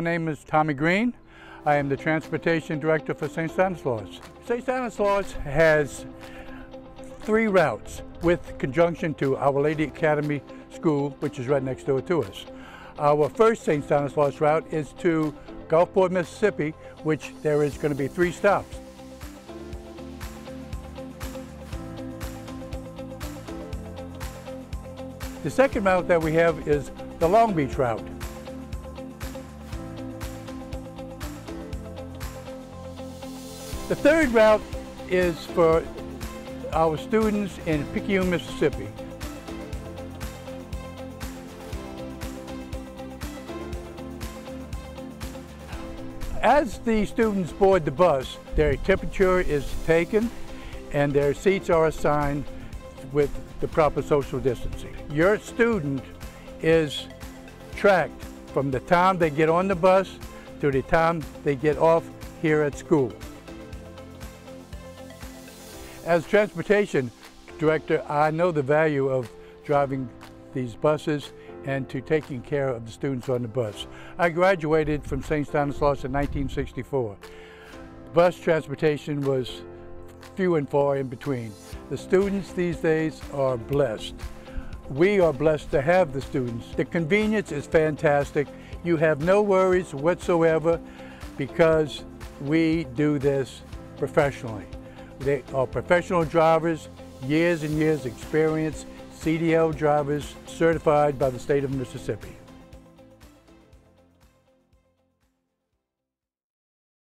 My name is Tommy Green. I am the Transportation Director for St. Stanislaus. St. Stanislaus has three routes with conjunction to Our Lady Academy School, which is right next door to us. Our first St. Stanislaus route is to Gulfport, Mississippi, which there is going to be three stops. The second route that we have is the Long Beach route. The third route is for our students in Picayune, Mississippi. As the students board the bus, their temperature is taken and their seats are assigned with the proper social distancing. Your student is tracked from the time they get on the bus to the time they get off here at school. As transportation director, I know the value of driving these buses and to taking care of the students on the bus. I graduated from St. Stanislaus in 1964. Bus transportation was few and far in between. The students these days are blessed. We are blessed to have the students. The convenience is fantastic. You have no worries whatsoever because we do this professionally. They are professional drivers, years and years experience, CDL drivers certified by the state of Mississippi.